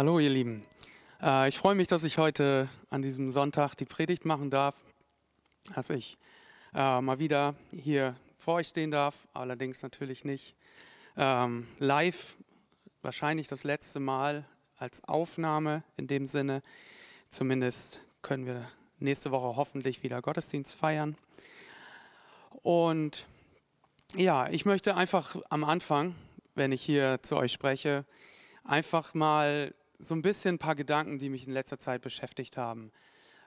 Hallo ihr Lieben. Äh, ich freue mich, dass ich heute an diesem Sonntag die Predigt machen darf, dass ich äh, mal wieder hier vor euch stehen darf, allerdings natürlich nicht ähm, live, wahrscheinlich das letzte Mal als Aufnahme in dem Sinne. Zumindest können wir nächste Woche hoffentlich wieder Gottesdienst feiern. Und ja, ich möchte einfach am Anfang, wenn ich hier zu euch spreche, einfach mal so ein bisschen ein paar Gedanken, die mich in letzter Zeit beschäftigt haben.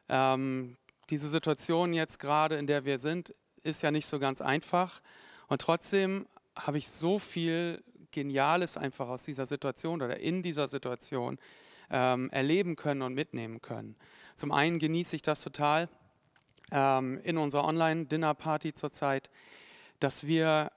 Ähm, diese Situation jetzt gerade, in der wir sind, ist ja nicht so ganz einfach. Und trotzdem habe ich so viel Geniales einfach aus dieser Situation oder in dieser Situation ähm, erleben können und mitnehmen können. Zum einen genieße ich das total ähm, in unserer Online-Dinner-Party zurzeit, dass wir,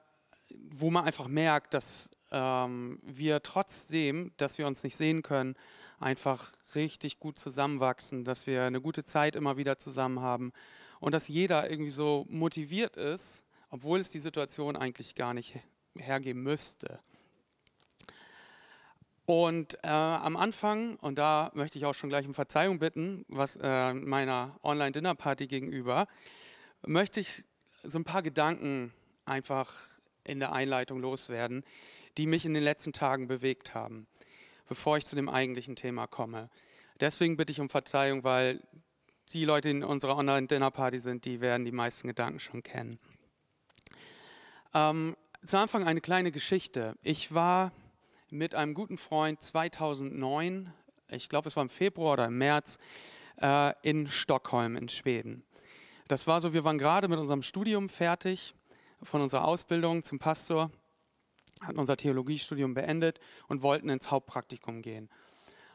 wo man einfach merkt, dass ähm, wir trotzdem, dass wir uns nicht sehen können, einfach richtig gut zusammenwachsen, dass wir eine gute Zeit immer wieder zusammen haben und dass jeder irgendwie so motiviert ist, obwohl es die Situation eigentlich gar nicht hergeben müsste. Und äh, am Anfang, und da möchte ich auch schon gleich um Verzeihung bitten, was äh, meiner Online-Dinner-Party gegenüber, möchte ich so ein paar Gedanken einfach in der Einleitung loswerden, die mich in den letzten Tagen bewegt haben, bevor ich zu dem eigentlichen Thema komme. Deswegen bitte ich um Verzeihung, weil die Leute, die in unserer Online-Dinner-Party sind, die werden die meisten Gedanken schon kennen. Ähm, zu Anfang eine kleine Geschichte. Ich war mit einem guten Freund 2009, ich glaube es war im Februar oder im März, äh, in Stockholm in Schweden. Das war so, wir waren gerade mit unserem Studium fertig, von unserer Ausbildung zum Pastor hatten unser Theologiestudium beendet und wollten ins Hauptpraktikum gehen.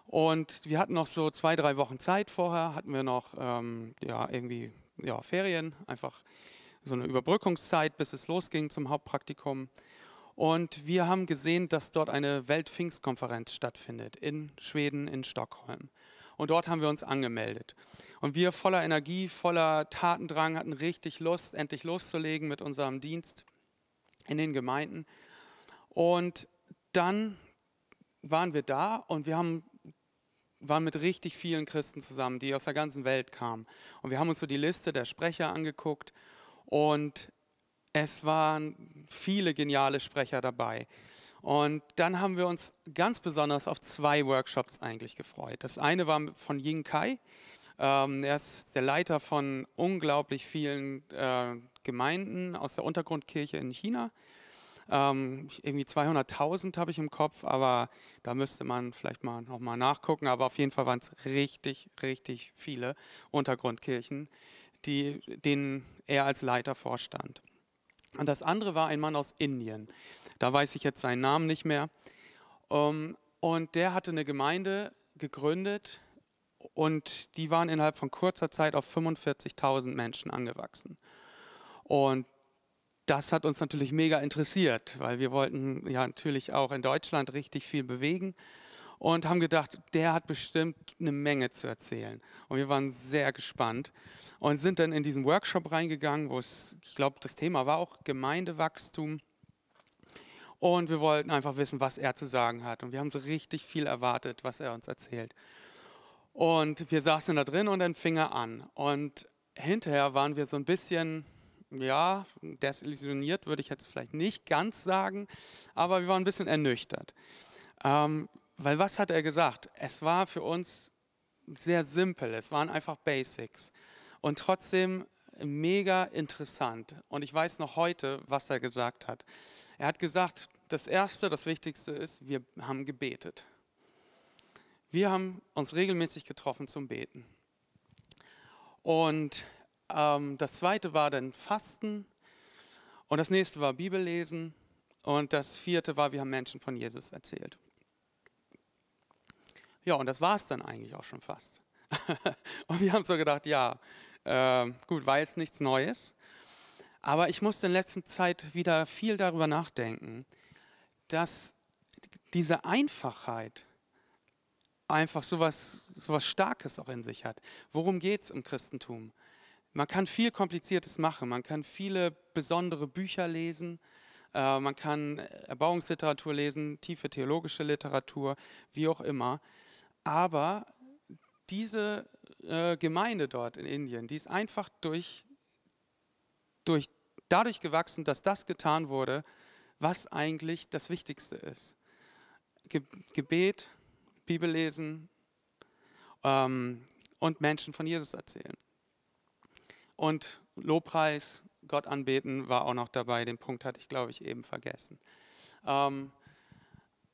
Und wir hatten noch so zwei, drei Wochen Zeit vorher, hatten wir noch ähm, ja, irgendwie ja, Ferien, einfach so eine Überbrückungszeit, bis es losging zum Hauptpraktikum. Und wir haben gesehen, dass dort eine Weltpfingstkonferenz stattfindet in Schweden, in Stockholm. Und dort haben wir uns angemeldet. Und wir voller Energie, voller Tatendrang hatten richtig Lust, endlich loszulegen mit unserem Dienst in den Gemeinden. Und dann waren wir da und wir haben, waren mit richtig vielen Christen zusammen, die aus der ganzen Welt kamen. Und wir haben uns so die Liste der Sprecher angeguckt und es waren viele geniale Sprecher dabei. Und dann haben wir uns ganz besonders auf zwei Workshops eigentlich gefreut. Das eine war von Ying Kai. Ähm, er ist der Leiter von unglaublich vielen äh, Gemeinden aus der Untergrundkirche in China. Ähm, irgendwie 200.000 habe ich im Kopf, aber da müsste man vielleicht mal nochmal nachgucken. Aber auf jeden Fall waren es richtig, richtig viele Untergrundkirchen, die, denen er als Leiter vorstand. Und das andere war ein Mann aus Indien. Da weiß ich jetzt seinen Namen nicht mehr. Ähm, und der hatte eine Gemeinde gegründet und die waren innerhalb von kurzer Zeit auf 45.000 Menschen angewachsen. Und das hat uns natürlich mega interessiert, weil wir wollten ja natürlich auch in Deutschland richtig viel bewegen und haben gedacht, der hat bestimmt eine Menge zu erzählen. Und wir waren sehr gespannt und sind dann in diesen Workshop reingegangen, wo es, ich glaube, das Thema war auch Gemeindewachstum. Und wir wollten einfach wissen, was er zu sagen hat. Und wir haben so richtig viel erwartet, was er uns erzählt. Und wir saßen da drin und dann fing er an. Und hinterher waren wir so ein bisschen ja, desillusioniert würde ich jetzt vielleicht nicht ganz sagen, aber wir waren ein bisschen ernüchtert. Ähm, weil was hat er gesagt? Es war für uns sehr simpel, es waren einfach Basics und trotzdem mega interessant. Und ich weiß noch heute, was er gesagt hat. Er hat gesagt, das Erste, das Wichtigste ist, wir haben gebetet. Wir haben uns regelmäßig getroffen zum Beten. Und das zweite war dann Fasten. Und das nächste war Bibellesen. Und das vierte war, wir haben Menschen von Jesus erzählt. Ja, und das war es dann eigentlich auch schon fast. und wir haben so gedacht, ja, äh, gut, war jetzt nichts Neues. Aber ich musste in letzter Zeit wieder viel darüber nachdenken, dass diese Einfachheit einfach so was Starkes auch in sich hat. Worum geht es im Christentum? Man kann viel Kompliziertes machen. Man kann viele besondere Bücher lesen. Äh, man kann Erbauungsliteratur lesen, tiefe theologische Literatur, wie auch immer. Aber diese äh, Gemeinde dort in Indien, die ist einfach durch, durch, dadurch gewachsen, dass das getan wurde, was eigentlich das Wichtigste ist. Ge Gebet, Bibellesen ähm, und Menschen von Jesus erzählen. Und Lobpreis, Gott anbeten war auch noch dabei. Den Punkt hatte ich, glaube ich, eben vergessen. Ähm,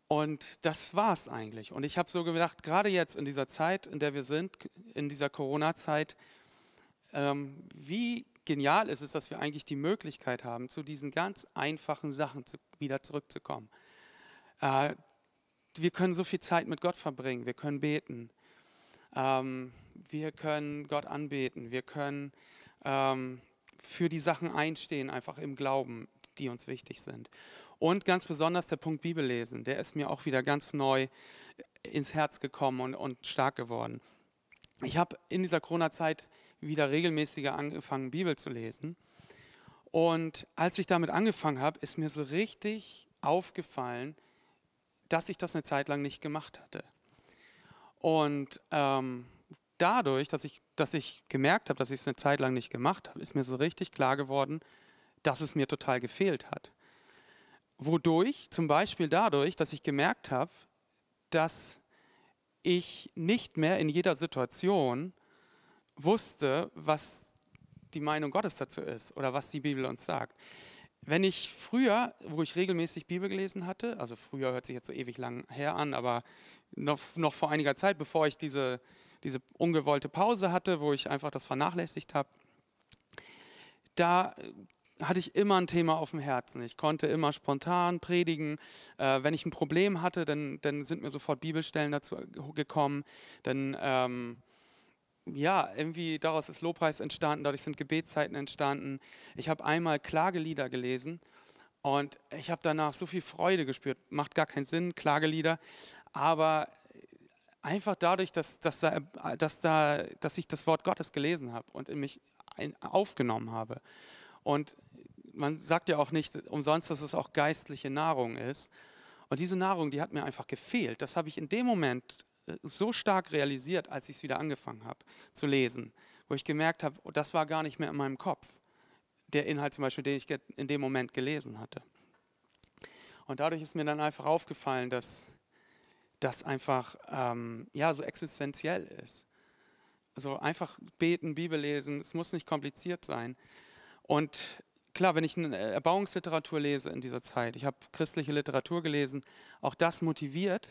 und das war es eigentlich. Und ich habe so gedacht, gerade jetzt in dieser Zeit, in der wir sind, in dieser Corona-Zeit, ähm, wie genial ist es, dass wir eigentlich die Möglichkeit haben, zu diesen ganz einfachen Sachen zu, wieder zurückzukommen. Äh, wir können so viel Zeit mit Gott verbringen, wir können beten, ähm, wir können Gott anbeten, wir können ähm, für die Sachen einstehen, einfach im Glauben, die uns wichtig sind. Und ganz besonders der Punkt Bibellesen, der ist mir auch wieder ganz neu ins Herz gekommen und, und stark geworden. Ich habe in dieser Corona-Zeit wieder regelmäßiger angefangen, Bibel zu lesen. Und als ich damit angefangen habe, ist mir so richtig aufgefallen, dass ich das eine Zeit lang nicht gemacht hatte. Und ähm, dadurch, dass ich, dass ich gemerkt habe, dass ich es eine Zeit lang nicht gemacht habe, ist mir so richtig klar geworden, dass es mir total gefehlt hat. Wodurch? Zum Beispiel dadurch, dass ich gemerkt habe, dass ich nicht mehr in jeder Situation wusste, was die Meinung Gottes dazu ist oder was die Bibel uns sagt. Wenn ich früher, wo ich regelmäßig Bibel gelesen hatte, also früher hört sich jetzt so ewig lang her an, aber noch, noch vor einiger Zeit, bevor ich diese, diese ungewollte Pause hatte, wo ich einfach das vernachlässigt habe, da hatte ich immer ein Thema auf dem Herzen. Ich konnte immer spontan predigen. Äh, wenn ich ein Problem hatte, dann, dann sind mir sofort Bibelstellen dazu gekommen. Dann, ähm, ja, irgendwie daraus ist Lobpreis entstanden, dadurch sind Gebetszeiten entstanden. Ich habe einmal Klagelieder gelesen und ich habe danach so viel Freude gespürt. Macht gar keinen Sinn, Klagelieder, aber einfach dadurch, dass, dass, da, dass, da, dass ich das Wort Gottes gelesen habe und in mich aufgenommen habe. Und man sagt ja auch nicht umsonst, dass es auch geistliche Nahrung ist. Und diese Nahrung, die hat mir einfach gefehlt. Das habe ich in dem Moment äh, so stark realisiert, als ich es wieder angefangen habe zu lesen, wo ich gemerkt habe, oh, das war gar nicht mehr in meinem Kopf, der Inhalt zum Beispiel, den ich in dem Moment gelesen hatte. Und dadurch ist mir dann einfach aufgefallen, dass das einfach ähm, ja, so existenziell ist. Also einfach beten, Bibel lesen, es muss nicht kompliziert sein. Und klar, wenn ich eine Erbauungsliteratur lese in dieser Zeit, ich habe christliche Literatur gelesen, auch das motiviert,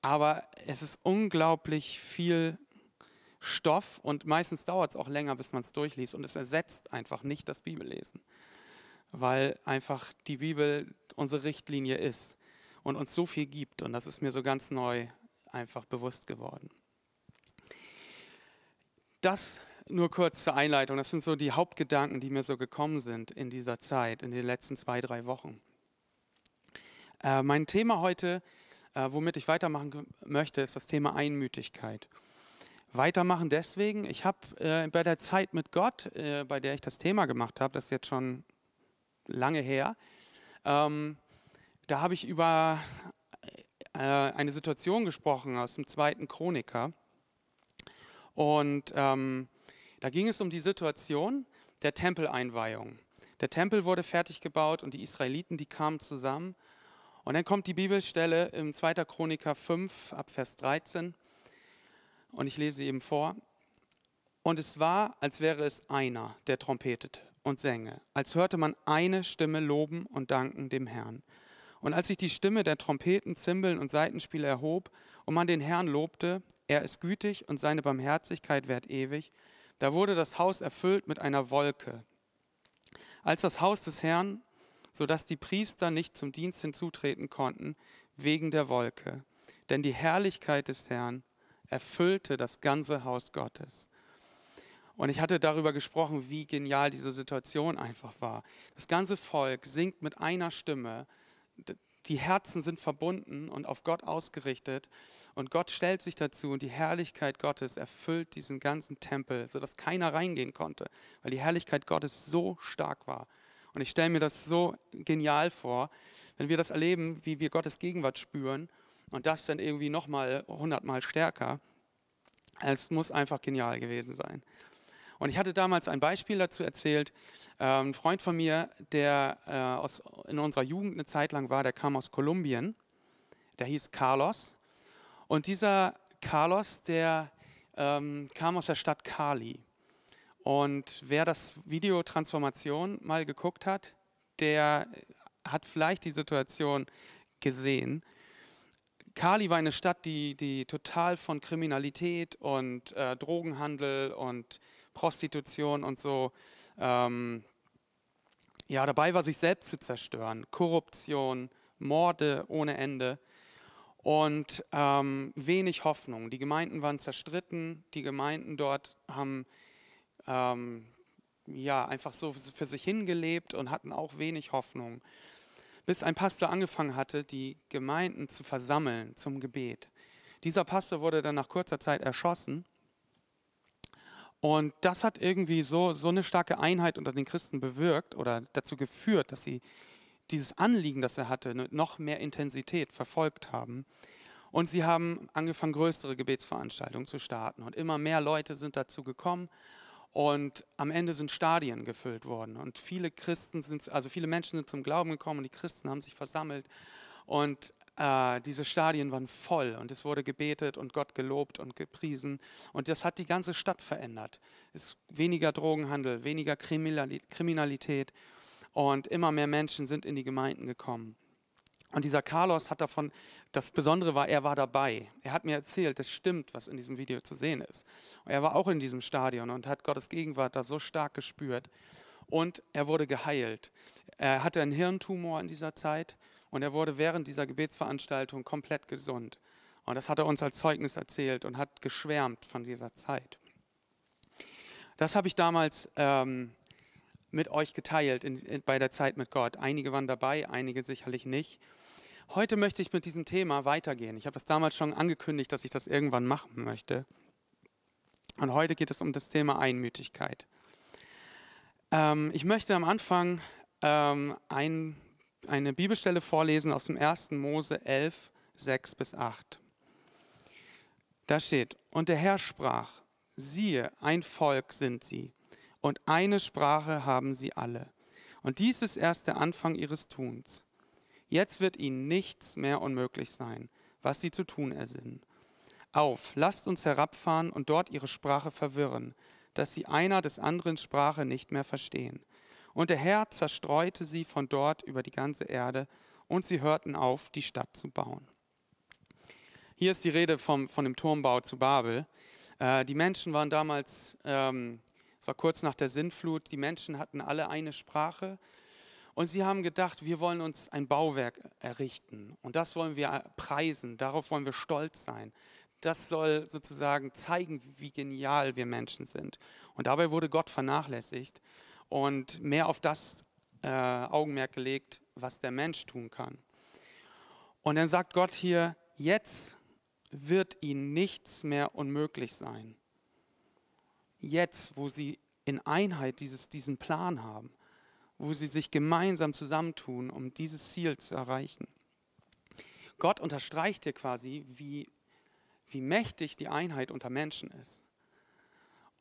aber es ist unglaublich viel Stoff und meistens dauert es auch länger, bis man es durchliest und es ersetzt einfach nicht das Bibellesen, weil einfach die Bibel unsere Richtlinie ist und uns so viel gibt und das ist mir so ganz neu einfach bewusst geworden. Das nur kurz zur Einleitung. Das sind so die Hauptgedanken, die mir so gekommen sind in dieser Zeit, in den letzten zwei, drei Wochen. Äh, mein Thema heute, äh, womit ich weitermachen möchte, ist das Thema Einmütigkeit. Weitermachen deswegen, ich habe äh, bei der Zeit mit Gott, äh, bei der ich das Thema gemacht habe, das ist jetzt schon lange her, ähm, da habe ich über äh, eine Situation gesprochen aus dem zweiten Chroniker. Und ähm, da ging es um die Situation der Tempeleinweihung. Der Tempel wurde fertig gebaut und die Israeliten, die kamen zusammen. Und dann kommt die Bibelstelle im 2. Chroniker 5 ab Vers 13. Und ich lese eben vor. Und es war, als wäre es einer, der trompetete und sänge, als hörte man eine Stimme loben und danken dem Herrn. Und als sich die Stimme der Trompeten, Zimbeln und Seitenspiele erhob und man den Herrn lobte, er ist gütig und seine Barmherzigkeit währt ewig, da wurde das Haus erfüllt mit einer Wolke. Als das Haus des Herrn, sodass die Priester nicht zum Dienst hinzutreten konnten, wegen der Wolke. Denn die Herrlichkeit des Herrn erfüllte das ganze Haus Gottes. Und ich hatte darüber gesprochen, wie genial diese Situation einfach war. Das ganze Volk singt mit einer Stimme. Die Herzen sind verbunden und auf Gott ausgerichtet. Und Gott stellt sich dazu und die Herrlichkeit Gottes erfüllt diesen ganzen Tempel, sodass keiner reingehen konnte, weil die Herrlichkeit Gottes so stark war. Und ich stelle mir das so genial vor, wenn wir das erleben, wie wir Gottes Gegenwart spüren Und das dann irgendwie nochmal hundertmal stärker. Es muss einfach genial gewesen sein. Und ich hatte damals ein Beispiel dazu erzählt. Ähm, ein Freund von mir, der äh, aus, in unserer Jugend eine Zeit lang war, der kam aus Kolumbien. Der hieß Carlos. Und dieser Carlos, der ähm, kam aus der Stadt Cali. Und wer das Video Transformation mal geguckt hat, der hat vielleicht die Situation gesehen. Cali war eine Stadt, die, die total von Kriminalität und äh, Drogenhandel und Prostitution und so ähm, ja, dabei war, sich selbst zu zerstören. Korruption, Morde ohne Ende und ähm, wenig Hoffnung. Die Gemeinden waren zerstritten, die Gemeinden dort haben ähm, ja, einfach so für sich hingelebt und hatten auch wenig Hoffnung bis ein Pastor angefangen hatte, die Gemeinden zu versammeln zum Gebet. Dieser Pastor wurde dann nach kurzer Zeit erschossen. Und das hat irgendwie so, so eine starke Einheit unter den Christen bewirkt oder dazu geführt, dass sie dieses Anliegen, das er hatte, noch mehr Intensität verfolgt haben. Und sie haben angefangen, größere Gebetsveranstaltungen zu starten. Und immer mehr Leute sind dazu gekommen. Und am Ende sind Stadien gefüllt worden. Und viele Christen sind, also viele Menschen sind zum Glauben gekommen und die Christen haben sich versammelt. Und äh, diese Stadien waren voll und es wurde gebetet und Gott gelobt und gepriesen. Und das hat die ganze Stadt verändert. Es ist weniger Drogenhandel, weniger Kriminalität und immer mehr Menschen sind in die Gemeinden gekommen. Und dieser Carlos hat davon, das Besondere war, er war dabei. Er hat mir erzählt, das stimmt, was in diesem Video zu sehen ist. Und er war auch in diesem Stadion und hat Gottes Gegenwart da so stark gespürt. Und er wurde geheilt. Er hatte einen Hirntumor in dieser Zeit und er wurde während dieser Gebetsveranstaltung komplett gesund. Und das hat er uns als Zeugnis erzählt und hat geschwärmt von dieser Zeit. Das habe ich damals ähm, mit euch geteilt in, in, bei der Zeit mit Gott. Einige waren dabei, einige sicherlich nicht. Heute möchte ich mit diesem Thema weitergehen. Ich habe das damals schon angekündigt, dass ich das irgendwann machen möchte. Und heute geht es um das Thema Einmütigkeit. Ähm, ich möchte am Anfang ähm, ein, eine Bibelstelle vorlesen aus dem 1. Mose 11, 6 bis 8. Da steht, und der Herr sprach, siehe, ein Volk sind sie, und eine Sprache haben sie alle. Und dies ist erst der Anfang ihres Tuns. Jetzt wird ihnen nichts mehr unmöglich sein, was sie zu tun ersinnen. Auf, lasst uns herabfahren und dort ihre Sprache verwirren, dass sie einer des anderen Sprache nicht mehr verstehen. Und der Herr zerstreute sie von dort über die ganze Erde, und sie hörten auf, die Stadt zu bauen. Hier ist die Rede vom, von dem Turmbau zu Babel. Äh, die Menschen waren damals, ähm, es war kurz nach der Sintflut, die Menschen hatten alle eine Sprache und sie haben gedacht, wir wollen uns ein Bauwerk errichten und das wollen wir preisen, darauf wollen wir stolz sein. Das soll sozusagen zeigen, wie genial wir Menschen sind. Und dabei wurde Gott vernachlässigt und mehr auf das äh, Augenmerk gelegt, was der Mensch tun kann. Und dann sagt Gott hier, jetzt wird ihnen nichts mehr unmöglich sein. Jetzt, wo sie in Einheit dieses, diesen Plan haben wo sie sich gemeinsam zusammentun, um dieses Ziel zu erreichen. Gott unterstreicht hier quasi, wie, wie mächtig die Einheit unter Menschen ist.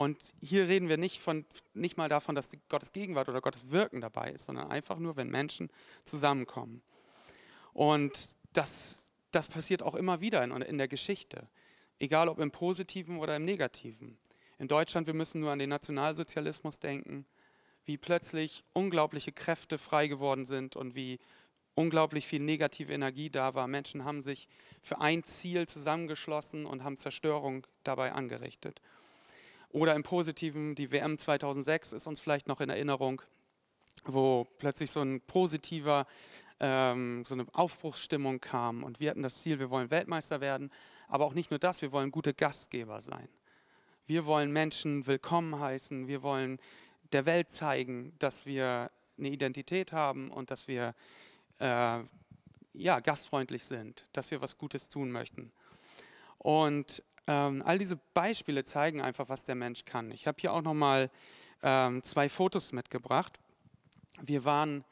Und hier reden wir nicht, von, nicht mal davon, dass Gottes Gegenwart oder Gottes Wirken dabei ist, sondern einfach nur, wenn Menschen zusammenkommen. Und das, das passiert auch immer wieder in, in der Geschichte, egal ob im positiven oder im negativen. In Deutschland, wir müssen nur an den Nationalsozialismus denken wie plötzlich unglaubliche Kräfte frei geworden sind und wie unglaublich viel negative Energie da war. Menschen haben sich für ein Ziel zusammengeschlossen und haben Zerstörung dabei angerichtet. Oder im Positiven, die WM 2006 ist uns vielleicht noch in Erinnerung, wo plötzlich so ein positiver, ähm, so eine Aufbruchsstimmung kam und wir hatten das Ziel, wir wollen Weltmeister werden, aber auch nicht nur das, wir wollen gute Gastgeber sein. Wir wollen Menschen willkommen heißen, wir wollen der Welt zeigen, dass wir eine Identität haben und dass wir äh, ja, gastfreundlich sind, dass wir was Gutes tun möchten. Und ähm, all diese Beispiele zeigen einfach, was der Mensch kann. Ich habe hier auch nochmal ähm, zwei Fotos mitgebracht. Wir waren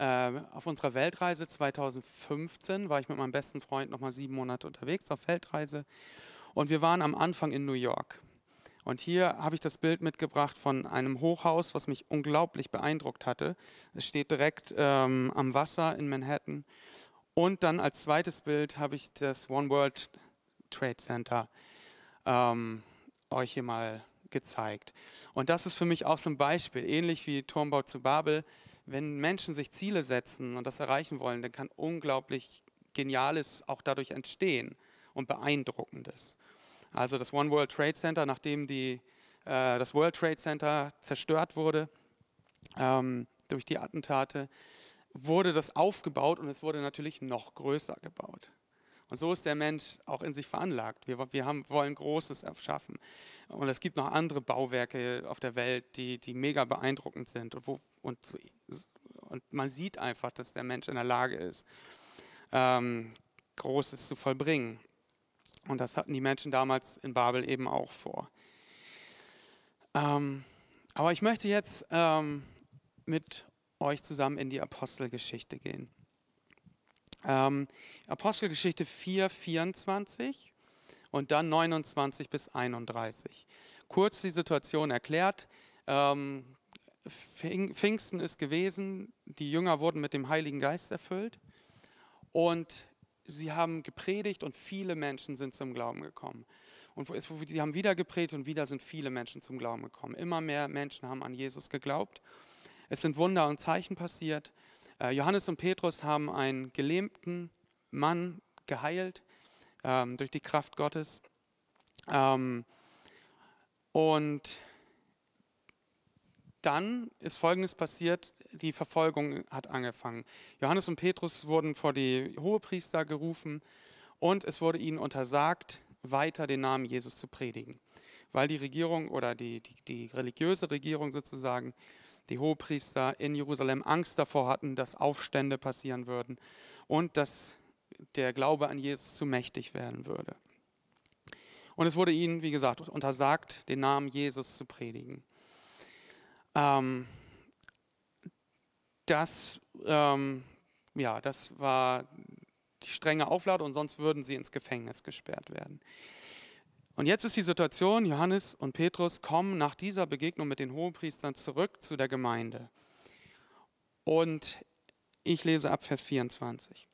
Äh, auf unserer Weltreise 2015 war ich mit meinem besten Freund nochmal sieben Monate unterwegs auf Weltreise. Und wir waren am Anfang in New York. Und hier habe ich das Bild mitgebracht von einem Hochhaus, was mich unglaublich beeindruckt hatte. Es steht direkt ähm, am Wasser in Manhattan. Und dann als zweites Bild habe ich das One World Trade Center ähm, euch hier mal gezeigt. Und das ist für mich auch so ein Beispiel, ähnlich wie Turmbau zu Babel. Wenn Menschen sich Ziele setzen und das erreichen wollen, dann kann unglaublich Geniales auch dadurch entstehen und Beeindruckendes. Also das One World Trade Center, nachdem die, äh, das World Trade Center zerstört wurde ähm, durch die Attentate, wurde das aufgebaut und es wurde natürlich noch größer gebaut. Und so ist der Mensch auch in sich veranlagt. Wir, wir haben, wollen Großes erschaffen. Und es gibt noch andere Bauwerke auf der Welt, die, die mega beeindruckend sind. Und, wo, und, und man sieht einfach, dass der Mensch in der Lage ist, ähm, Großes zu vollbringen. Und das hatten die Menschen damals in Babel eben auch vor. Ähm, aber ich möchte jetzt ähm, mit euch zusammen in die Apostelgeschichte gehen. Ähm, Apostelgeschichte 4, 24 und dann 29 bis 31. Kurz die Situation erklärt. Ähm, Pfingsten ist gewesen, die Jünger wurden mit dem Heiligen Geist erfüllt und sie haben gepredigt und viele Menschen sind zum Glauben gekommen. Und sie haben wieder gepredigt und wieder sind viele Menschen zum Glauben gekommen. Immer mehr Menschen haben an Jesus geglaubt. Es sind Wunder und Zeichen passiert. Äh, Johannes und Petrus haben einen gelähmten Mann geheilt ähm, durch die Kraft Gottes. Ähm, und dann ist Folgendes passiert, die Verfolgung hat angefangen. Johannes und Petrus wurden vor die Hohepriester gerufen und es wurde ihnen untersagt, weiter den Namen Jesus zu predigen, weil die Regierung oder die, die, die religiöse Regierung sozusagen die Hohepriester in Jerusalem Angst davor hatten, dass Aufstände passieren würden und dass der Glaube an Jesus zu mächtig werden würde. Und es wurde ihnen, wie gesagt, untersagt, den Namen Jesus zu predigen. Ähm, das, ähm, ja, das war die strenge Auflage und sonst würden sie ins Gefängnis gesperrt werden. Und jetzt ist die Situation, Johannes und Petrus kommen nach dieser Begegnung mit den Hohenpriestern zurück zu der Gemeinde. Und ich lese ab Vers 24.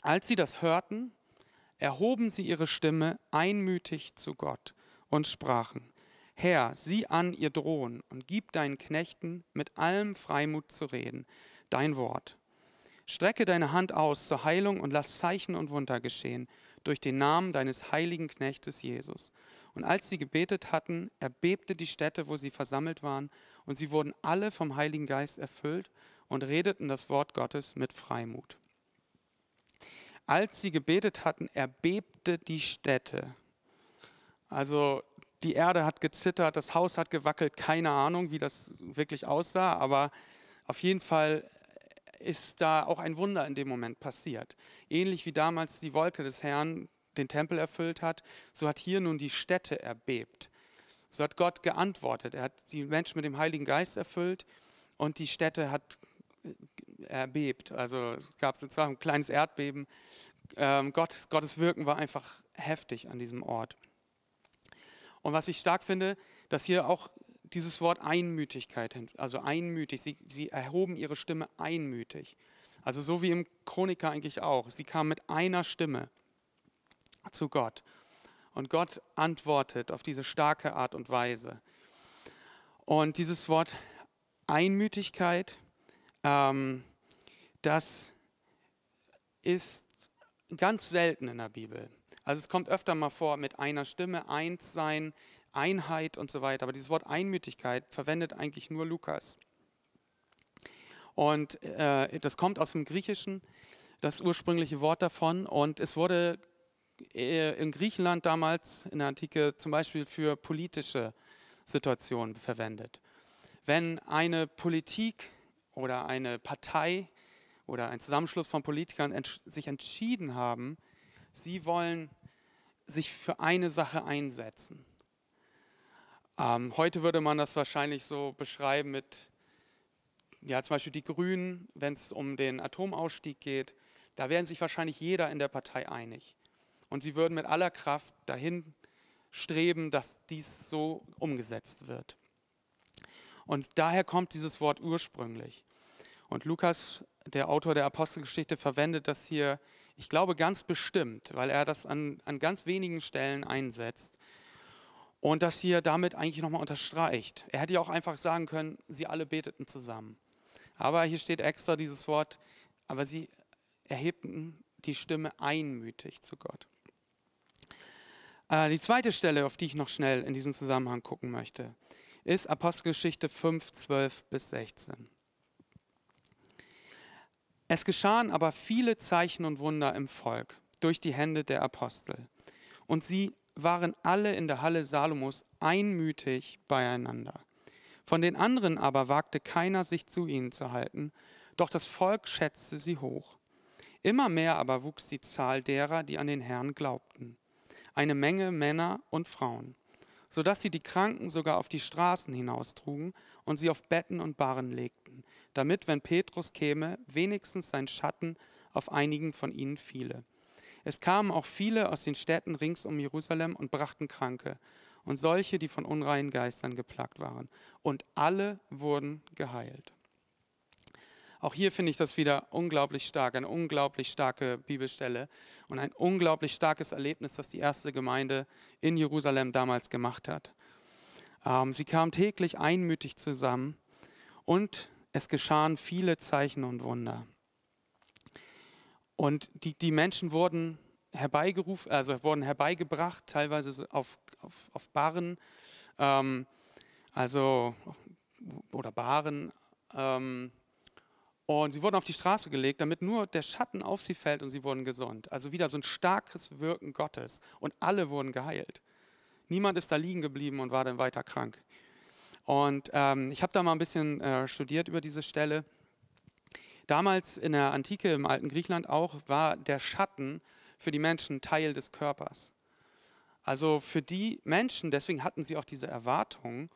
Als sie das hörten, erhoben sie ihre Stimme einmütig zu Gott und sprachen, Herr, sieh an ihr Drohen und gib deinen Knechten mit allem Freimut zu reden, dein Wort. Strecke deine Hand aus zur Heilung und lass Zeichen und Wunder geschehen durch den Namen deines heiligen Knechtes Jesus. Und als sie gebetet hatten, erbebte die Stätte, wo sie versammelt waren, und sie wurden alle vom Heiligen Geist erfüllt und redeten das Wort Gottes mit Freimut. Als sie gebetet hatten, erbebte die Stätte. Also die Erde hat gezittert, das Haus hat gewackelt, keine Ahnung, wie das wirklich aussah, aber auf jeden Fall ist da auch ein Wunder in dem Moment passiert. Ähnlich wie damals die Wolke des Herrn den Tempel erfüllt hat, so hat hier nun die Stätte erbebt. So hat Gott geantwortet. Er hat die Menschen mit dem Heiligen Geist erfüllt und die Stätte hat äh, erbebt. Also es gab sozusagen ein kleines Erdbeben. Ähm, Gott, Gottes Wirken war einfach heftig an diesem Ort. Und was ich stark finde, dass hier auch dieses Wort Einmütigkeit, also einmütig, sie, sie erhoben ihre Stimme einmütig. Also so wie im Chroniker eigentlich auch. Sie kamen mit einer Stimme zu Gott. Und Gott antwortet auf diese starke Art und Weise. Und dieses Wort Einmütigkeit, ähm, das ist ganz selten in der Bibel. Also es kommt öfter mal vor mit einer Stimme, eins sein, Einheit und so weiter. Aber dieses Wort Einmütigkeit verwendet eigentlich nur Lukas. Und äh, das kommt aus dem Griechischen, das ursprüngliche Wort davon. Und es wurde äh, in Griechenland damals in der Antike zum Beispiel für politische Situationen verwendet. Wenn eine Politik oder eine Partei oder ein Zusammenschluss von Politikern ents sich entschieden haben, sie wollen sich für eine Sache einsetzen ähm, heute würde man das wahrscheinlich so beschreiben mit ja, zum Beispiel die Grünen, wenn es um den Atomausstieg geht, da wären sich wahrscheinlich jeder in der Partei einig. Und sie würden mit aller Kraft dahin streben, dass dies so umgesetzt wird. Und daher kommt dieses Wort ursprünglich. Und Lukas, der Autor der Apostelgeschichte, verwendet das hier, ich glaube, ganz bestimmt, weil er das an, an ganz wenigen Stellen einsetzt. Und das hier damit eigentlich nochmal unterstreicht. Er hätte ja auch einfach sagen können, sie alle beteten zusammen. Aber hier steht extra dieses Wort, aber sie erhebten die Stimme einmütig zu Gott. Äh, die zweite Stelle, auf die ich noch schnell in diesem Zusammenhang gucken möchte, ist Apostelgeschichte 5, 12 bis 16. Es geschahen aber viele Zeichen und Wunder im Volk durch die Hände der Apostel. Und sie waren alle in der Halle Salomos einmütig beieinander. Von den anderen aber wagte keiner, sich zu ihnen zu halten, doch das Volk schätzte sie hoch. Immer mehr aber wuchs die Zahl derer, die an den Herrn glaubten. Eine Menge Männer und Frauen, sodass sie die Kranken sogar auf die Straßen hinaustrugen und sie auf Betten und Barren legten, damit, wenn Petrus käme, wenigstens sein Schatten auf einigen von ihnen fiele. Es kamen auch viele aus den Städten rings um Jerusalem und brachten Kranke und solche, die von unreinen Geistern geplagt waren. Und alle wurden geheilt. Auch hier finde ich das wieder unglaublich stark, eine unglaublich starke Bibelstelle und ein unglaublich starkes Erlebnis, das die erste Gemeinde in Jerusalem damals gemacht hat. Ähm, sie kamen täglich einmütig zusammen und es geschahen viele Zeichen und Wunder. Und die, die Menschen wurden herbeigerufen, also wurden herbeigebracht, teilweise auf, auf, auf Barren, ähm, also oder Baren. Ähm, und sie wurden auf die Straße gelegt, damit nur der Schatten auf sie fällt und sie wurden gesund. Also wieder so ein starkes Wirken Gottes. Und alle wurden geheilt. Niemand ist da liegen geblieben und war dann weiter krank. Und ähm, ich habe da mal ein bisschen äh, studiert über diese Stelle. Damals in der Antike, im alten Griechenland auch, war der Schatten für die Menschen Teil des Körpers. Also für die Menschen, deswegen hatten sie auch diese Erwartung,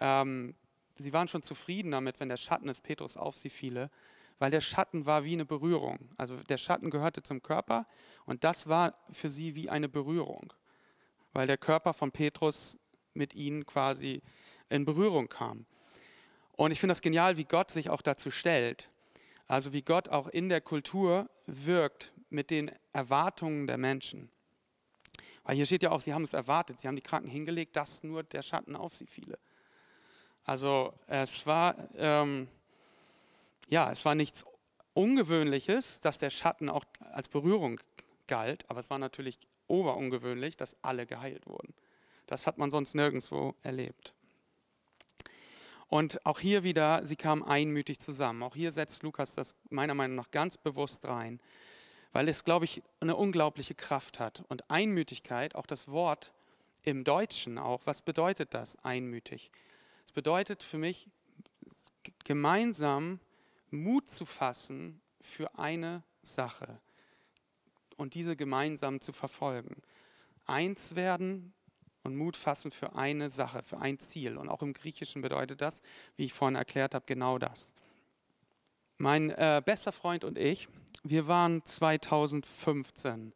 ähm, sie waren schon zufrieden damit, wenn der Schatten des Petrus auf sie fiele, weil der Schatten war wie eine Berührung. Also der Schatten gehörte zum Körper und das war für sie wie eine Berührung, weil der Körper von Petrus mit ihnen quasi in Berührung kam. Und ich finde das genial, wie Gott sich auch dazu stellt. Also wie Gott auch in der Kultur wirkt mit den Erwartungen der Menschen. Weil hier steht ja auch, sie haben es erwartet, sie haben die Kranken hingelegt, dass nur der Schatten auf sie fiele. Also es war, ähm, ja, es war nichts Ungewöhnliches, dass der Schatten auch als Berührung galt, aber es war natürlich oberungewöhnlich, dass alle geheilt wurden. Das hat man sonst nirgendwo erlebt. Und auch hier wieder, sie kamen einmütig zusammen. Auch hier setzt Lukas das meiner Meinung nach ganz bewusst rein, weil es, glaube ich, eine unglaubliche Kraft hat. Und Einmütigkeit, auch das Wort im Deutschen auch, was bedeutet das, einmütig? Es bedeutet für mich, gemeinsam Mut zu fassen für eine Sache und diese gemeinsam zu verfolgen. Eins werden und Mut fassen für eine Sache, für ein Ziel. Und auch im Griechischen bedeutet das, wie ich vorhin erklärt habe, genau das. Mein äh, bester Freund und ich, wir waren 2015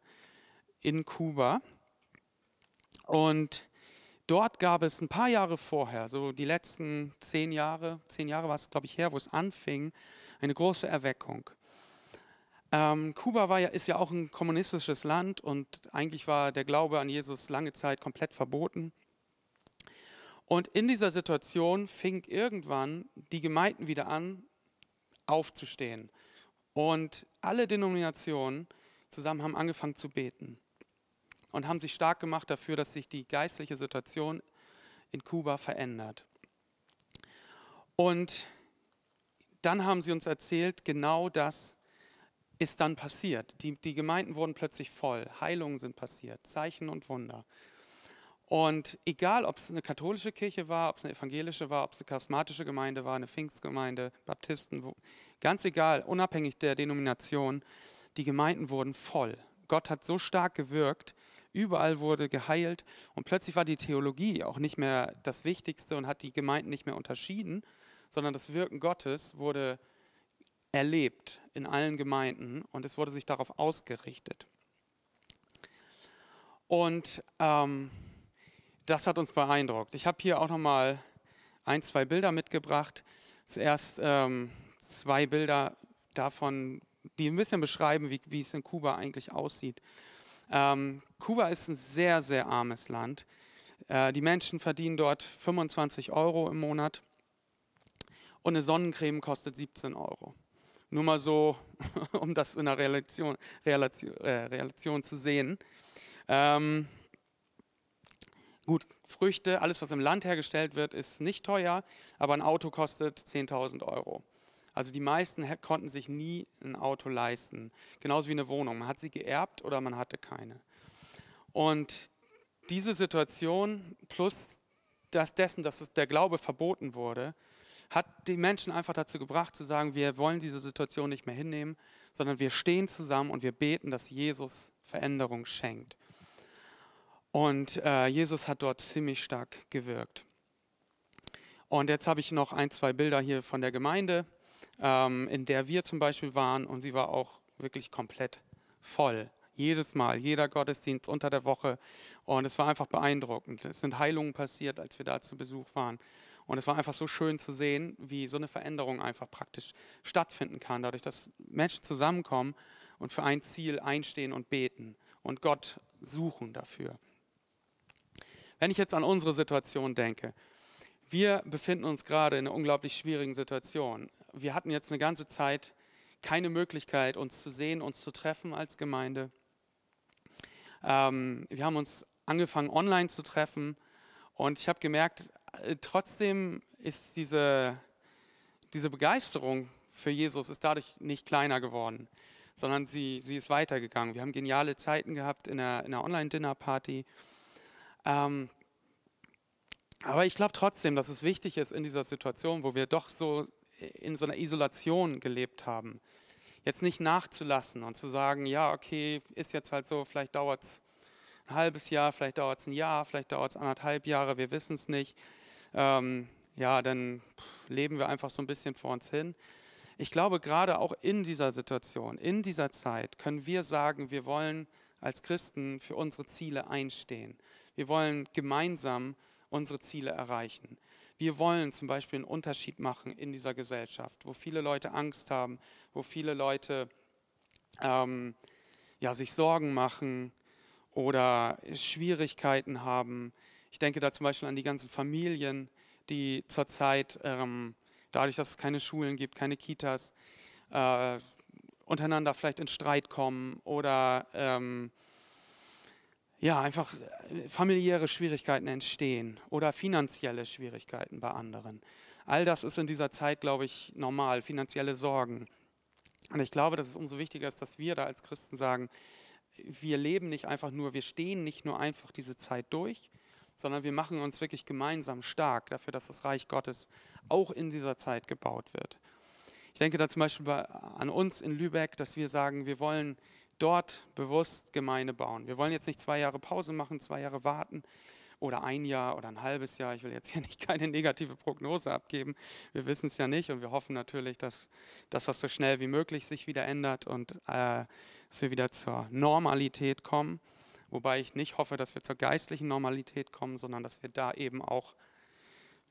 in Kuba und dort gab es ein paar Jahre vorher, so die letzten zehn Jahre, zehn Jahre war es, glaube ich, her, wo es anfing, eine große Erweckung. Ähm, Kuba war ja, ist ja auch ein kommunistisches Land und eigentlich war der Glaube an Jesus lange Zeit komplett verboten. Und in dieser Situation fing irgendwann die Gemeinden wieder an, aufzustehen. Und alle Denominationen zusammen haben angefangen zu beten und haben sich stark gemacht dafür, dass sich die geistliche Situation in Kuba verändert. Und dann haben sie uns erzählt, genau das ist dann passiert. Die, die Gemeinden wurden plötzlich voll, Heilungen sind passiert, Zeichen und Wunder. Und egal, ob es eine katholische Kirche war, ob es eine evangelische war, ob es eine charismatische Gemeinde war, eine Pfingstgemeinde, Baptisten, ganz egal, unabhängig der Denomination, die Gemeinden wurden voll. Gott hat so stark gewirkt, überall wurde geheilt und plötzlich war die Theologie auch nicht mehr das Wichtigste und hat die Gemeinden nicht mehr unterschieden, sondern das Wirken Gottes wurde erlebt in allen Gemeinden und es wurde sich darauf ausgerichtet. Und ähm, das hat uns beeindruckt. Ich habe hier auch noch mal ein, zwei Bilder mitgebracht. Zuerst ähm, zwei Bilder davon, die ein bisschen beschreiben, wie, wie es in Kuba eigentlich aussieht. Ähm, Kuba ist ein sehr, sehr armes Land. Äh, die Menschen verdienen dort 25 Euro im Monat und eine Sonnencreme kostet 17 Euro. Nur mal so, um das in der Relation, Relation, äh, Relation zu sehen. Ähm, gut, Früchte, alles was im Land hergestellt wird, ist nicht teuer, aber ein Auto kostet 10.000 Euro. Also die meisten konnten sich nie ein Auto leisten. Genauso wie eine Wohnung. Man hat sie geerbt oder man hatte keine. Und diese Situation plus das dessen, dass der Glaube verboten wurde, hat die Menschen einfach dazu gebracht zu sagen, wir wollen diese Situation nicht mehr hinnehmen, sondern wir stehen zusammen und wir beten, dass Jesus Veränderung schenkt. Und äh, Jesus hat dort ziemlich stark gewirkt. Und jetzt habe ich noch ein, zwei Bilder hier von der Gemeinde, ähm, in der wir zum Beispiel waren und sie war auch wirklich komplett voll. Jedes Mal, jeder Gottesdienst unter der Woche. Und es war einfach beeindruckend. Es sind Heilungen passiert, als wir da zu Besuch waren. Und es war einfach so schön zu sehen, wie so eine Veränderung einfach praktisch stattfinden kann, dadurch, dass Menschen zusammenkommen und für ein Ziel einstehen und beten und Gott suchen dafür. Wenn ich jetzt an unsere Situation denke, wir befinden uns gerade in einer unglaublich schwierigen Situation. Wir hatten jetzt eine ganze Zeit keine Möglichkeit, uns zu sehen, uns zu treffen als Gemeinde. Ähm, wir haben uns angefangen, online zu treffen und ich habe gemerkt, trotzdem ist diese, diese Begeisterung für Jesus ist dadurch nicht kleiner geworden, sondern sie, sie ist weitergegangen. Wir haben geniale Zeiten gehabt in einer, einer Online-Dinner-Party. Ähm, aber ich glaube trotzdem, dass es wichtig ist in dieser Situation, wo wir doch so in so einer Isolation gelebt haben, jetzt nicht nachzulassen und zu sagen, ja, okay, ist jetzt halt so, vielleicht dauert es ein halbes Jahr, vielleicht dauert es ein Jahr, vielleicht dauert es anderthalb Jahre, wir wissen es nicht. Ähm, ja, dann leben wir einfach so ein bisschen vor uns hin. Ich glaube, gerade auch in dieser Situation, in dieser Zeit, können wir sagen, wir wollen als Christen für unsere Ziele einstehen. Wir wollen gemeinsam unsere Ziele erreichen. Wir wollen zum Beispiel einen Unterschied machen in dieser Gesellschaft, wo viele Leute Angst haben, wo viele Leute ähm, ja, sich Sorgen machen, oder Schwierigkeiten haben. Ich denke da zum Beispiel an die ganzen Familien, die zurzeit, ähm, dadurch, dass es keine Schulen gibt, keine Kitas, äh, untereinander vielleicht in Streit kommen oder ähm, ja, einfach äh, familiäre Schwierigkeiten entstehen oder finanzielle Schwierigkeiten bei anderen. All das ist in dieser Zeit, glaube ich, normal, finanzielle Sorgen. Und ich glaube, dass es umso wichtiger ist, dass wir da als Christen sagen, wir leben nicht einfach nur, wir stehen nicht nur einfach diese Zeit durch, sondern wir machen uns wirklich gemeinsam stark dafür, dass das Reich Gottes auch in dieser Zeit gebaut wird. Ich denke da zum Beispiel an uns in Lübeck, dass wir sagen, wir wollen dort bewusst Gemeinde bauen. Wir wollen jetzt nicht zwei Jahre Pause machen, zwei Jahre warten, oder ein Jahr oder ein halbes Jahr. Ich will jetzt hier nicht keine negative Prognose abgeben. Wir wissen es ja nicht und wir hoffen natürlich, dass, dass das so schnell wie möglich sich wieder ändert und äh, dass wir wieder zur Normalität kommen. Wobei ich nicht hoffe, dass wir zur geistlichen Normalität kommen, sondern dass wir da eben auch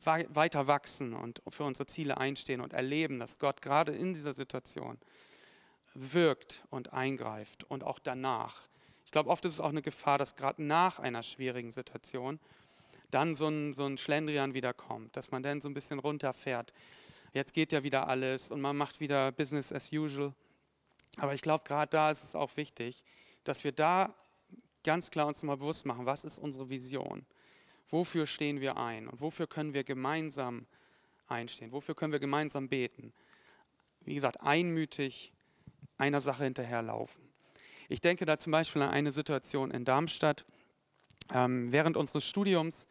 weiter wachsen und für unsere Ziele einstehen und erleben, dass Gott gerade in dieser Situation wirkt und eingreift und auch danach ich glaube, oft ist es auch eine Gefahr, dass gerade nach einer schwierigen Situation dann so ein, so ein Schlendrian wieder kommt, dass man dann so ein bisschen runterfährt. Jetzt geht ja wieder alles und man macht wieder Business as usual. Aber ich glaube, gerade da ist es auch wichtig, dass wir da ganz klar uns mal bewusst machen, was ist unsere Vision? Wofür stehen wir ein? Und wofür können wir gemeinsam einstehen? Wofür können wir gemeinsam beten? Wie gesagt, einmütig einer Sache hinterherlaufen. Ich denke da zum Beispiel an eine Situation in Darmstadt. Ähm, während unseres Studiums,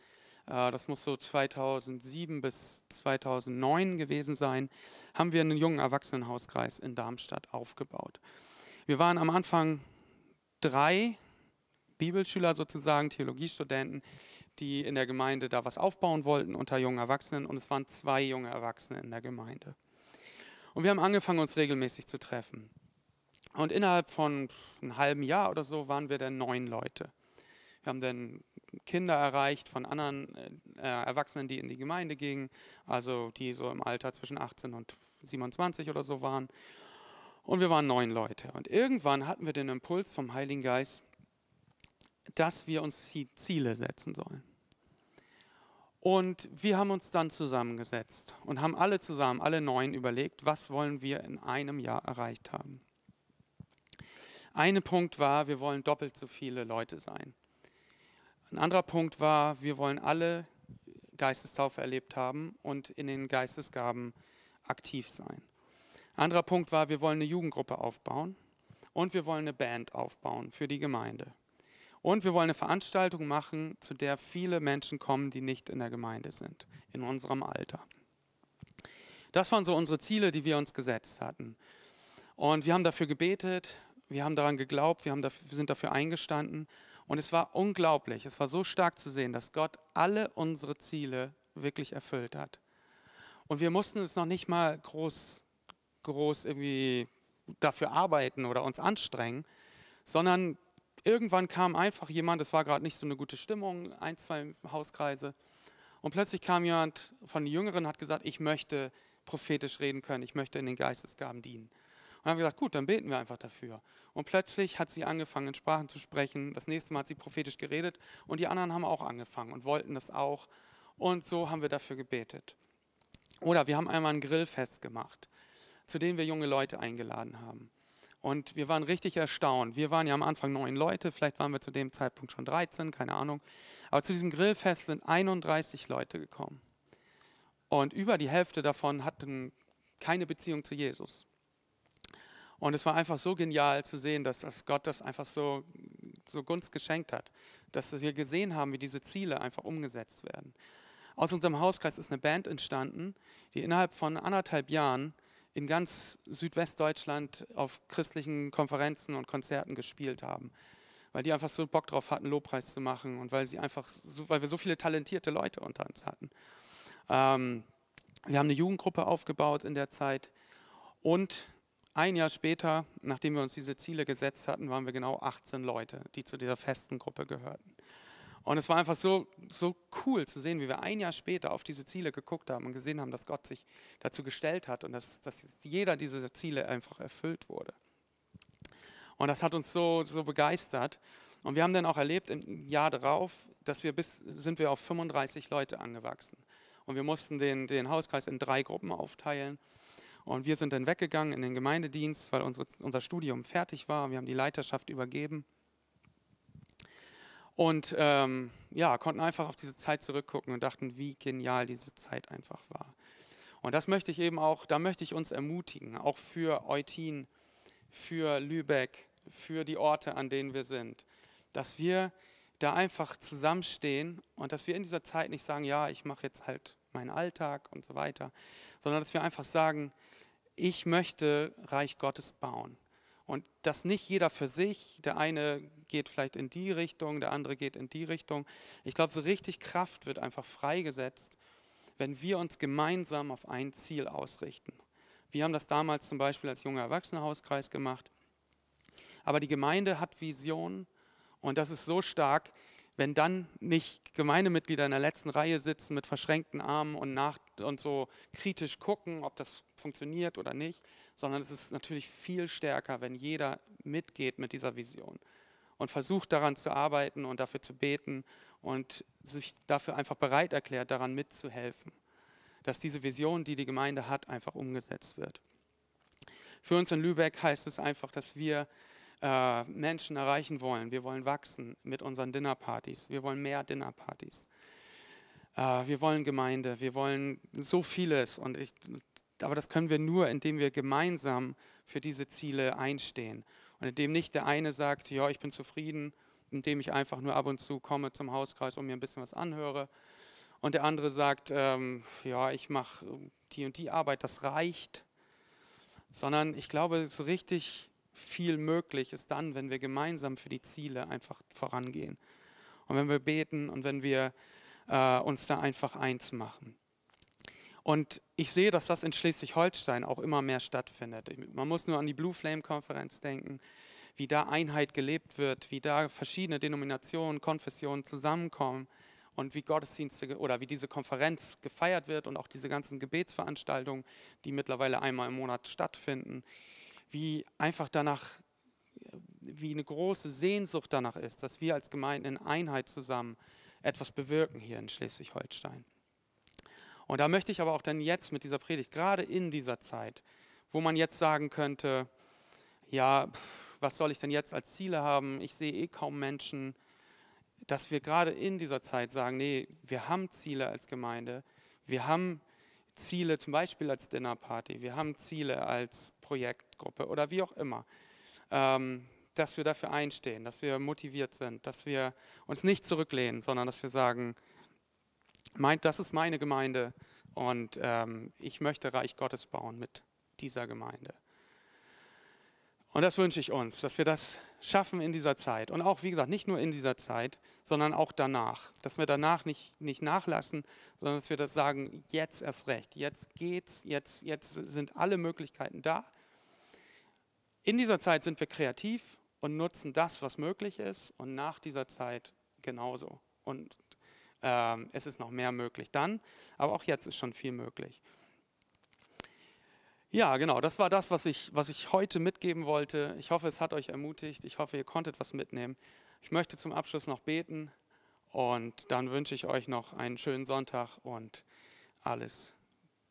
äh, das muss so 2007 bis 2009 gewesen sein, haben wir einen jungen Erwachsenenhauskreis in Darmstadt aufgebaut. Wir waren am Anfang drei, Bibelschüler sozusagen, Theologiestudenten, die in der Gemeinde da was aufbauen wollten unter jungen Erwachsenen. Und es waren zwei junge Erwachsene in der Gemeinde. Und wir haben angefangen, uns regelmäßig zu treffen. Und innerhalb von einem halben Jahr oder so waren wir dann neun Leute. Wir haben dann Kinder erreicht von anderen äh, Erwachsenen, die in die Gemeinde gingen, also die so im Alter zwischen 18 und 27 oder so waren. Und wir waren neun Leute. Und irgendwann hatten wir den Impuls vom Heiligen Geist, dass wir uns Ziele setzen sollen. Und wir haben uns dann zusammengesetzt und haben alle zusammen, alle neun, überlegt, was wollen wir in einem Jahr erreicht haben. Ein Punkt war, wir wollen doppelt so viele Leute sein. Ein anderer Punkt war, wir wollen alle Geistestaufe erlebt haben und in den Geistesgaben aktiv sein. Ein anderer Punkt war, wir wollen eine Jugendgruppe aufbauen und wir wollen eine Band aufbauen für die Gemeinde. Und wir wollen eine Veranstaltung machen, zu der viele Menschen kommen, die nicht in der Gemeinde sind, in unserem Alter. Das waren so unsere Ziele, die wir uns gesetzt hatten. Und wir haben dafür gebetet, wir haben daran geglaubt, wir, dafür, wir sind dafür eingestanden und es war unglaublich, es war so stark zu sehen, dass Gott alle unsere Ziele wirklich erfüllt hat. Und wir mussten es noch nicht mal groß, groß irgendwie dafür arbeiten oder uns anstrengen, sondern irgendwann kam einfach jemand, es war gerade nicht so eine gute Stimmung, ein, zwei Hauskreise, und plötzlich kam jemand von den Jüngeren und hat gesagt, ich möchte prophetisch reden können, ich möchte in den Geistesgaben dienen. Und haben gesagt, gut, dann beten wir einfach dafür. Und plötzlich hat sie angefangen, in Sprachen zu sprechen. Das nächste Mal hat sie prophetisch geredet und die anderen haben auch angefangen und wollten das auch. Und so haben wir dafür gebetet. Oder wir haben einmal ein Grillfest gemacht, zu dem wir junge Leute eingeladen haben. Und wir waren richtig erstaunt. Wir waren ja am Anfang neun Leute, vielleicht waren wir zu dem Zeitpunkt schon 13, keine Ahnung. Aber zu diesem Grillfest sind 31 Leute gekommen. Und über die Hälfte davon hatten keine Beziehung zu Jesus. Und es war einfach so genial zu sehen, dass, dass Gott das einfach so, so Gunst geschenkt hat. Dass wir gesehen haben, wie diese Ziele einfach umgesetzt werden. Aus unserem Hauskreis ist eine Band entstanden, die innerhalb von anderthalb Jahren in ganz Südwestdeutschland auf christlichen Konferenzen und Konzerten gespielt haben. Weil die einfach so Bock drauf hatten, Lobpreis zu machen und weil sie einfach, so, weil wir so viele talentierte Leute unter uns hatten. Ähm, wir haben eine Jugendgruppe aufgebaut in der Zeit und ein Jahr später, nachdem wir uns diese Ziele gesetzt hatten, waren wir genau 18 Leute, die zu dieser festen Gruppe gehörten. Und es war einfach so, so cool zu sehen, wie wir ein Jahr später auf diese Ziele geguckt haben und gesehen haben, dass Gott sich dazu gestellt hat und dass, dass jeder dieser Ziele einfach erfüllt wurde. Und das hat uns so, so begeistert. Und wir haben dann auch erlebt, im Jahr darauf, dass wir bis, sind wir auf 35 Leute angewachsen. Und wir mussten den, den Hauskreis in drei Gruppen aufteilen. Und wir sind dann weggegangen in den Gemeindedienst, weil unsere, unser Studium fertig war. Wir haben die Leiterschaft übergeben. Und ähm, ja, konnten einfach auf diese Zeit zurückgucken und dachten, wie genial diese Zeit einfach war. Und das möchte ich eben auch, da möchte ich uns ermutigen, auch für Eutin, für Lübeck, für die Orte, an denen wir sind, dass wir da einfach zusammenstehen und dass wir in dieser Zeit nicht sagen, ja, ich mache jetzt halt meinen Alltag und so weiter, sondern dass wir einfach sagen, ich möchte Reich Gottes bauen. Und dass nicht jeder für sich, der eine geht vielleicht in die Richtung, der andere geht in die Richtung. Ich glaube, so richtig Kraft wird einfach freigesetzt, wenn wir uns gemeinsam auf ein Ziel ausrichten. Wir haben das damals zum Beispiel als junger Erwachsenenhauskreis gemacht. Aber die Gemeinde hat Visionen und das ist so stark, wenn dann nicht Gemeindemitglieder in der letzten Reihe sitzen mit verschränkten Armen und, nach, und so kritisch gucken, ob das funktioniert oder nicht, sondern es ist natürlich viel stärker, wenn jeder mitgeht mit dieser Vision und versucht daran zu arbeiten und dafür zu beten und sich dafür einfach bereit erklärt, daran mitzuhelfen, dass diese Vision, die die Gemeinde hat, einfach umgesetzt wird. Für uns in Lübeck heißt es einfach, dass wir äh, Menschen erreichen wollen. Wir wollen wachsen mit unseren Dinnerpartys. Wir wollen mehr Dinnerpartys. Äh, wir wollen Gemeinde. Wir wollen so vieles. Und ich, aber das können wir nur, indem wir gemeinsam für diese Ziele einstehen. Und indem nicht der eine sagt, ja, ich bin zufrieden, indem ich einfach nur ab und zu komme zum Hauskreis und mir ein bisschen was anhöre. Und der andere sagt, ähm, ja, ich mache die und die Arbeit, das reicht. Sondern ich glaube, so richtig viel möglich ist dann, wenn wir gemeinsam für die Ziele einfach vorangehen. Und wenn wir beten und wenn wir äh, uns da einfach eins machen. Und ich sehe, dass das in Schleswig-Holstein auch immer mehr stattfindet. Man muss nur an die Blue Flame-Konferenz denken, wie da Einheit gelebt wird, wie da verschiedene Denominationen, Konfessionen zusammenkommen und wie Gottesdienste oder wie diese Konferenz gefeiert wird und auch diese ganzen Gebetsveranstaltungen, die mittlerweile einmal im Monat stattfinden, wie einfach danach, wie eine große Sehnsucht danach ist, dass wir als Gemeinde in Einheit zusammen etwas bewirken hier in Schleswig-Holstein. Und da möchte ich aber auch dann jetzt mit dieser Predigt, gerade in dieser Zeit, wo man jetzt sagen könnte, ja, was soll ich denn jetzt als Ziele haben? Ich sehe eh kaum Menschen, dass wir gerade in dieser Zeit sagen, nee, wir haben Ziele als Gemeinde, wir haben Ziele zum Beispiel als Dinnerparty, wir haben Ziele als Projektgruppe oder wie auch immer, ähm, dass wir dafür einstehen, dass wir motiviert sind, dass wir uns nicht zurücklehnen, sondern dass wir sagen, meint, das ist meine Gemeinde und ähm, ich möchte Reich Gottes bauen mit dieser Gemeinde. Und das wünsche ich uns, dass wir das schaffen in dieser Zeit. Und auch, wie gesagt, nicht nur in dieser Zeit, sondern auch danach. Dass wir danach nicht, nicht nachlassen, sondern dass wir das sagen, jetzt erst recht, jetzt geht's, jetzt, jetzt sind alle Möglichkeiten da. In dieser Zeit sind wir kreativ und nutzen das, was möglich ist. Und nach dieser Zeit genauso. Und ähm, es ist noch mehr möglich dann, aber auch jetzt ist schon viel möglich. Ja, genau, das war das, was ich, was ich heute mitgeben wollte. Ich hoffe, es hat euch ermutigt. Ich hoffe, ihr konntet was mitnehmen. Ich möchte zum Abschluss noch beten und dann wünsche ich euch noch einen schönen Sonntag und alles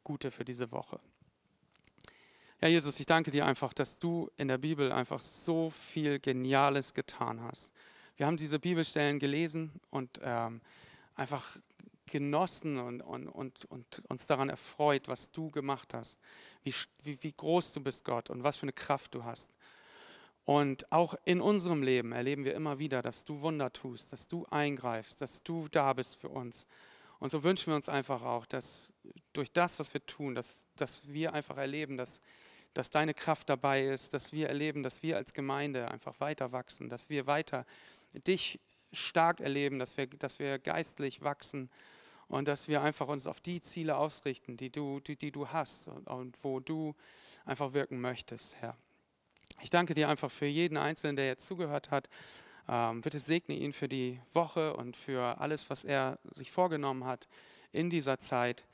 Gute für diese Woche. Ja, Jesus, ich danke dir einfach, dass du in der Bibel einfach so viel Geniales getan hast. Wir haben diese Bibelstellen gelesen und ähm, einfach genossen und, und, und, und uns daran erfreut, was du gemacht hast, wie, wie, wie groß du bist, Gott, und was für eine Kraft du hast. Und auch in unserem Leben erleben wir immer wieder, dass du Wunder tust, dass du eingreifst, dass du da bist für uns. Und so wünschen wir uns einfach auch, dass durch das, was wir tun, dass, dass wir einfach erleben, dass, dass deine Kraft dabei ist, dass wir erleben, dass wir als Gemeinde einfach weiter wachsen, dass wir weiter dich stark erleben, dass wir, dass wir geistlich wachsen und dass wir einfach uns auf die Ziele ausrichten, die du, die, die du hast und, und wo du einfach wirken möchtest, Herr. Ich danke dir einfach für jeden Einzelnen, der jetzt zugehört hat. Ähm, bitte segne ihn für die Woche und für alles, was er sich vorgenommen hat in dieser Zeit.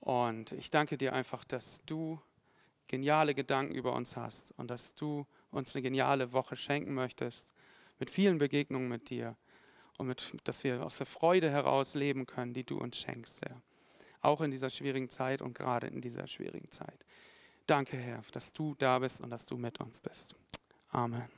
Und ich danke dir einfach, dass du geniale Gedanken über uns hast und dass du uns eine geniale Woche schenken möchtest mit vielen Begegnungen mit dir und mit, dass wir aus der Freude heraus leben können, die du uns schenkst, Herr. Auch in dieser schwierigen Zeit und gerade in dieser schwierigen Zeit. Danke, Herr, dass du da bist und dass du mit uns bist. Amen.